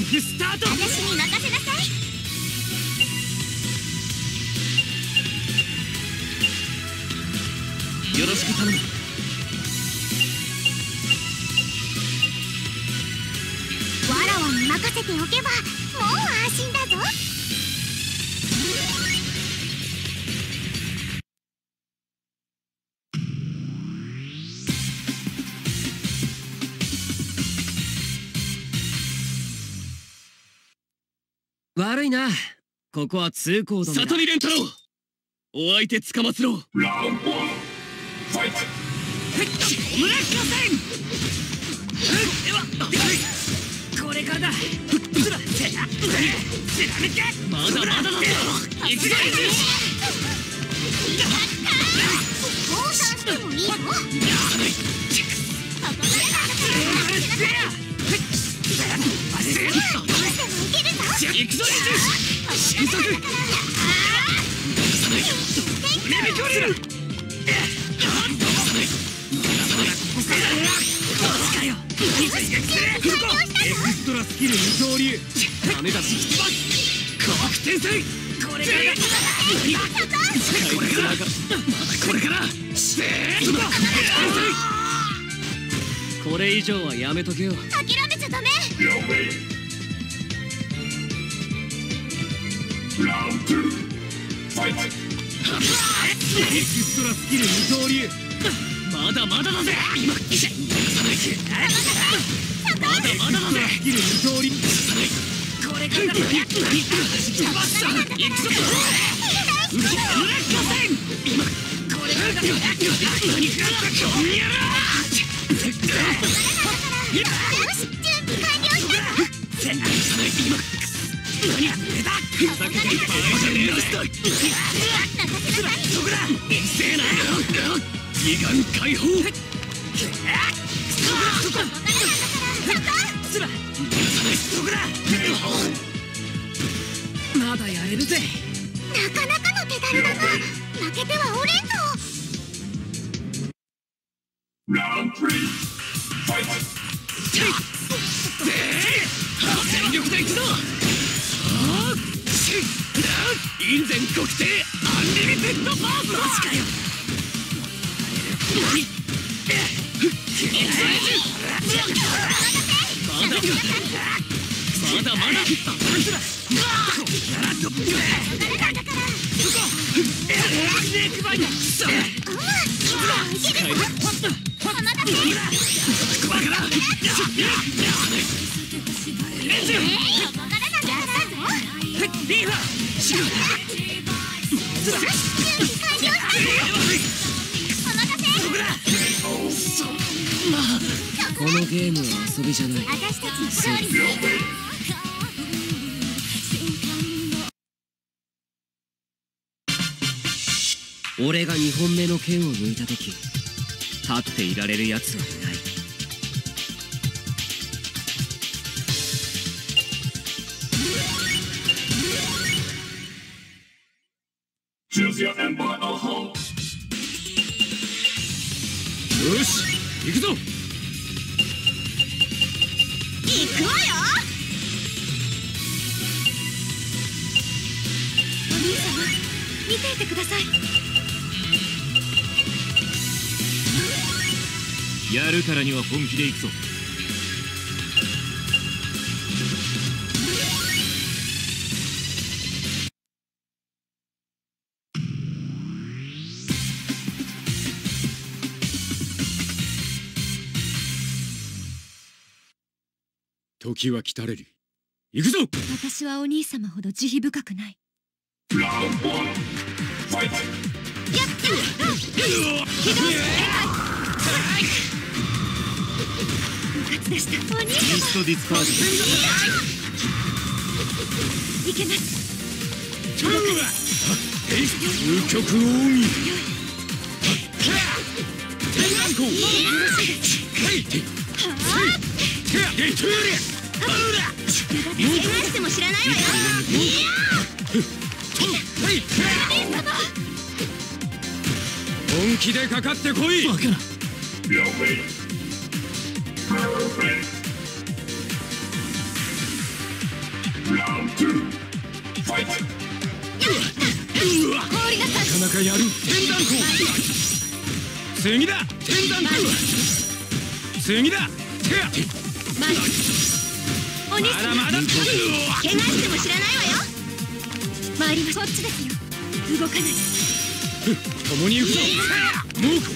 リンクスタート私に任せなさい。よろしく頼む。わらわに任せておけばもう安心だぞ悪いな。ここは通行止めだ。里見蓮太郎お相手つかまつろう。オムライス戦これからだ。まだまだだ。ぞ行くぞ降参してもいいぞここまでなんだからどうしてもいこれからこれからまだこれからしてこれ以上はやめとけよ。諦めちゃダメ。エクストラスキル二刀流まだまだだぜ今まだまだだぜスキル二刀流これからだ行くぞうるせ今これからだ何この野郎よし準備完了したぞまだやれるぜなかなかのペダルだな負けてはおれんぞ全力で行くぞ院前国定アンリミテッドパースマジかよまだ。まだまだこのゲームは遊びじゃない。私たちの勝利俺が2本目の剣を抜いた時立っていられる奴はいない。よし行くぞ。行くわよ。お兄様見ていてください。やるからには本気で行くぞ時は来たれり。行くぞ！私はお兄様ほど慈悲深くない。でした！ミストディスカージいけますえ究極奥義天眼光はいてゲトゥーリ怪我しても知らないわよはい本気でかかってこいバカなかなかやる天眼光次だ天眼光次だてまだお兄様まだまだ怪我しても知らないわよ。参りまこっちですよ。動かない。共に行くぞ。もうこ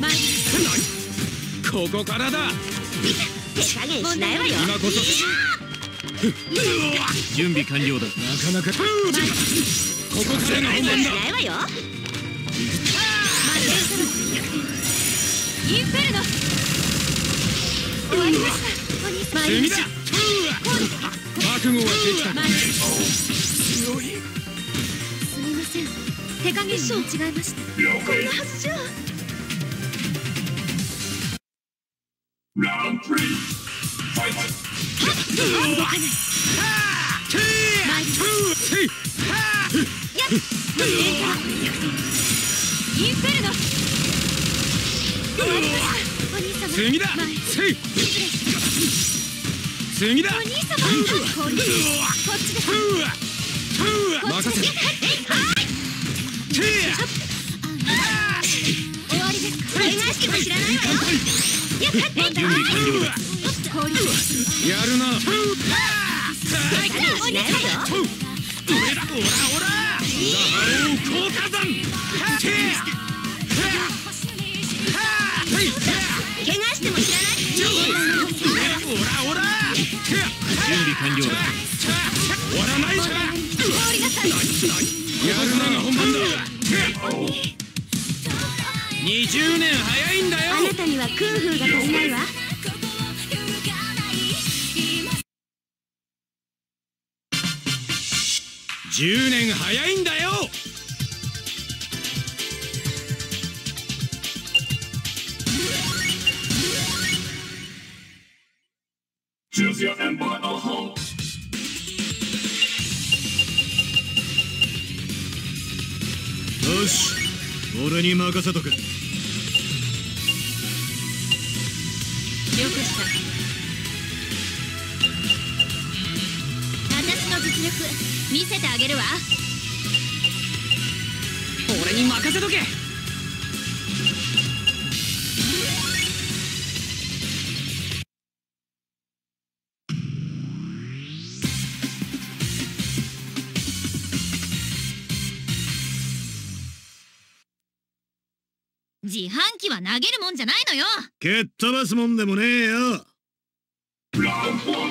参りここからだ。手加減しないわよ。今こそ。準備完了だ。なかなかここからが本番だ。ないわよインフェルノ。終わりました。お兄様参り次だましょう覚悟はできた強いすみません手加減に違いましたこんなはずじゃインフェルノ終わりましたお兄様次だ失礼次だ。お兄様氷こっちです任せろ終わりですか怪我しても知ら。ないわよやっ準備完了だ氷やるな。怪我しないわよ俺だオラオラザハロー降下山て怪我しても準備完了だ終わらないさ氷がさやるなが本番だ20年早いんだよ。あなたにはクンフーが足りないわ10年早いんだよよし俺に任せとくよくした。私の実力見せてあげるわ。俺に任せとけ自販機は投げるもんじゃないのよ。蹴っ飛ばすもんでもねえよ。Round one.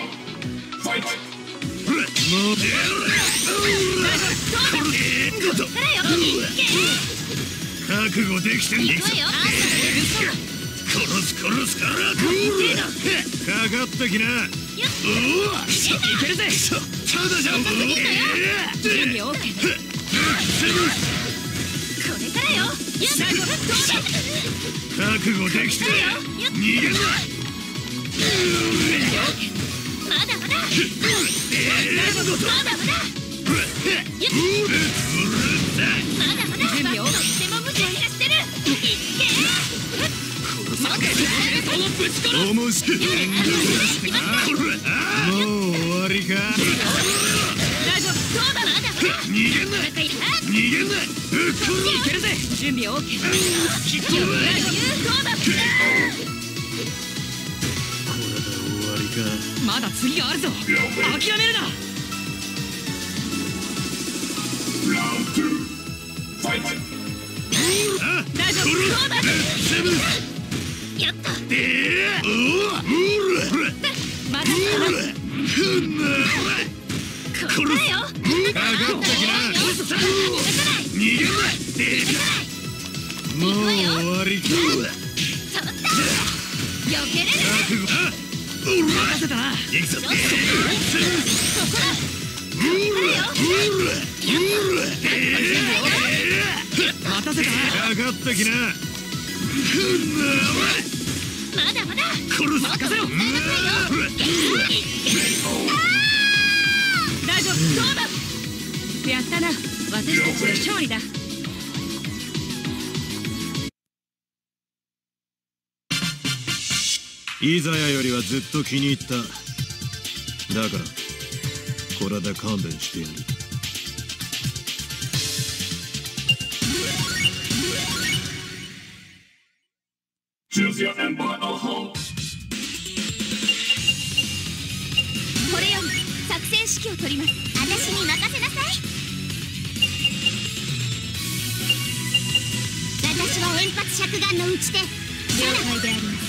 Fight. もう覚悟できてんね行くわよ。殺す殺すからかかってきな。おおいけるぜ。ただじゃん準備 OK これからよ覚悟できて逃げんなまだまだまだまだまだまだ準備 OK とっても無茶化してるいけ面白いもう終わりか大丈夫そうだまだまだ逃げな中入れ逃げんなぶっ殺いけるぜ。準備 OK 有効だ終わりかまだ次があるぞ。諦めるな。Round two. Fight. 大丈夫。そうだセブンやったええおおらまだふんなこれよかかっもう終わりか。触った避けれる覚悟あ任せたな行くぞここだ。待たせたかかってきなまだ。まだ殺す任せろ大丈夫そうだやったな私たちの勝利だイザヤよりはずっと気に入った。だからこれで勘弁してやる。これより作戦指揮を取ります。私に任せなさい。私は円発尺眼の打ち手了解であります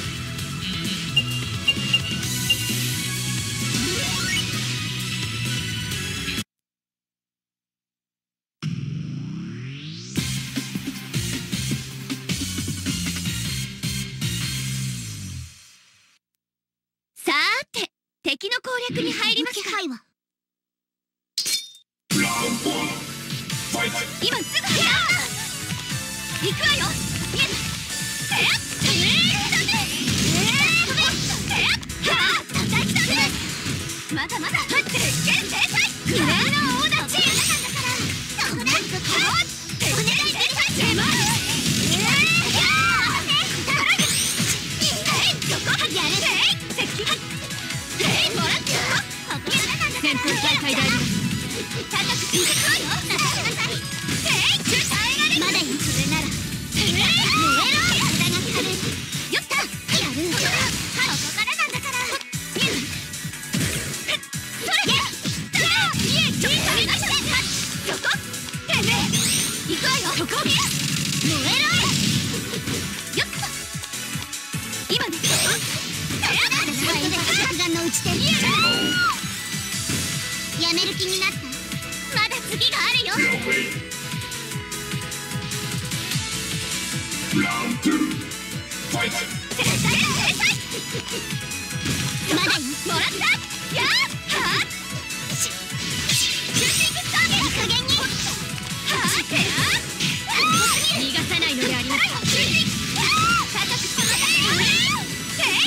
戦闘再開であります高くついてくわよ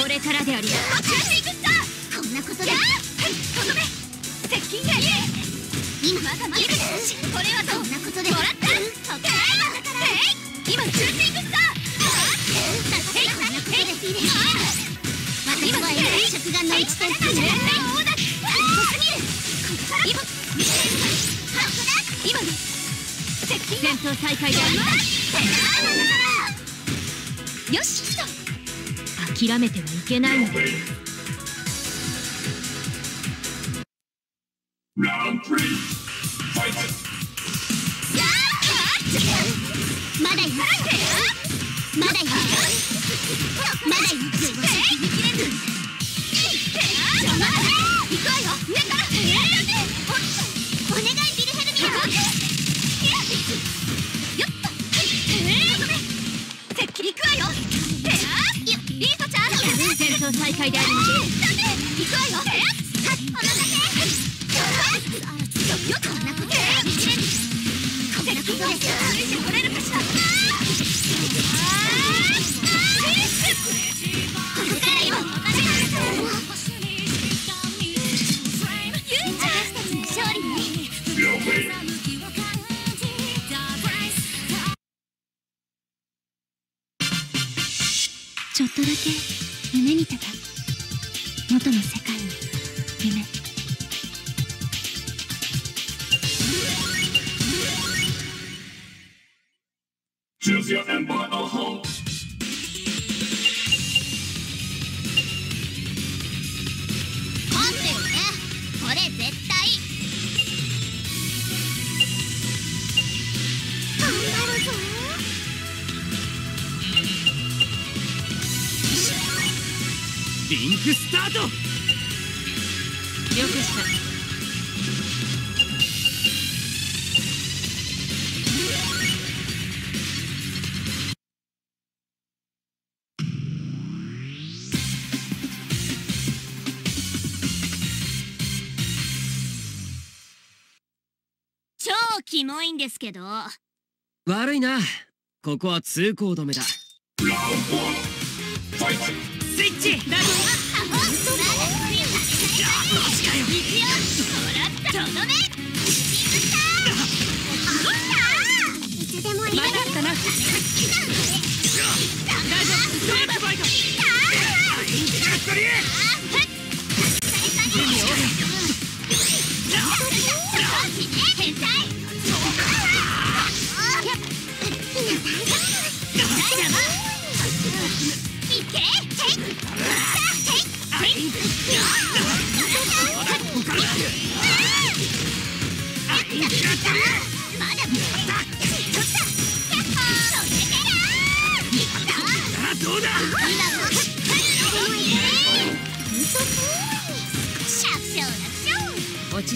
これからであります。戦闘再開でありますよし諦めて。はいけないので Round three. Fight. まだいまだいまだい態であるので行くわよ。リンクスタート。よくしたキモいんですけど。悪いな。ここは通行止めだスイッチだマジかよ行くよもらったとどめ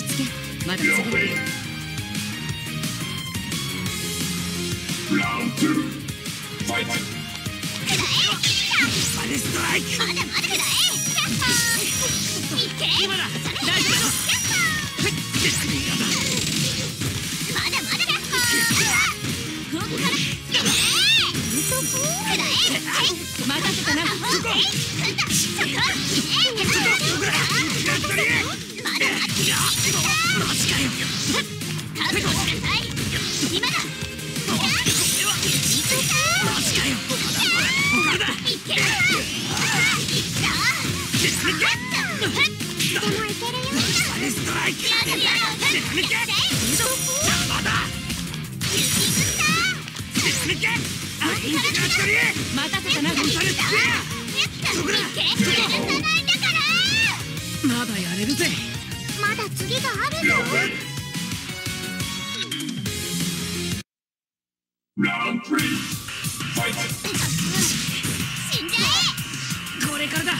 落ち着け。まだ次 Your way. Round two. Fight. バレストライク今だ大丈夫任せたなまだやれるぜ。まだ次がある Your の way. Round three. Fight. 死んじゃえこれからだ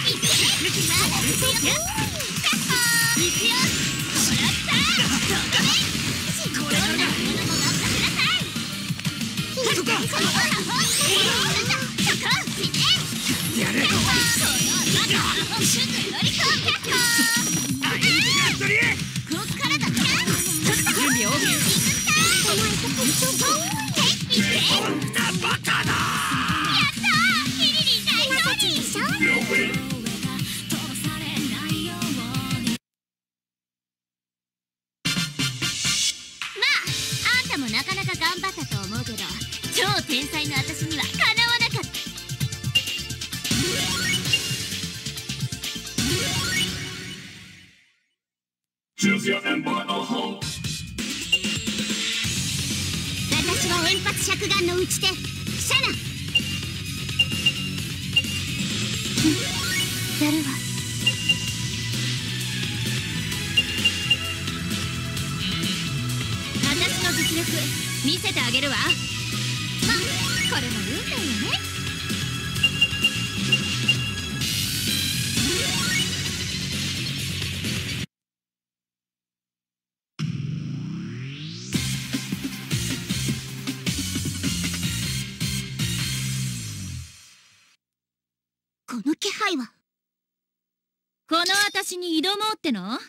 キャッやるわ私の実力見せてあげるわ。まこれも運命よ。に挑もうっての？よ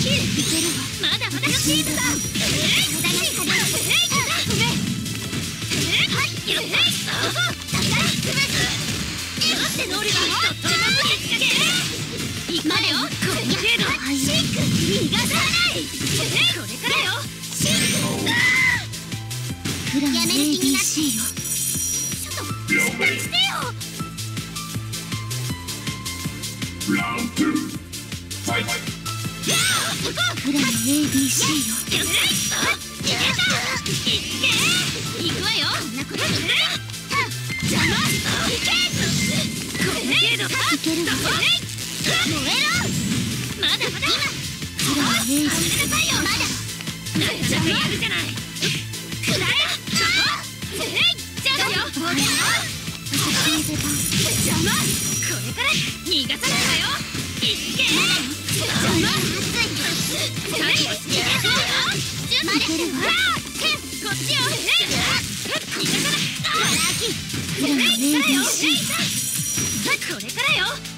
キューいけるわまだまだシーズだ。無駄な力だはいよはいそうそうだから待ってノリはとっても無理つけいくわよこの程度シンク逃がさないこれからよシンクプラン ABC よちょっといけるこれからよ。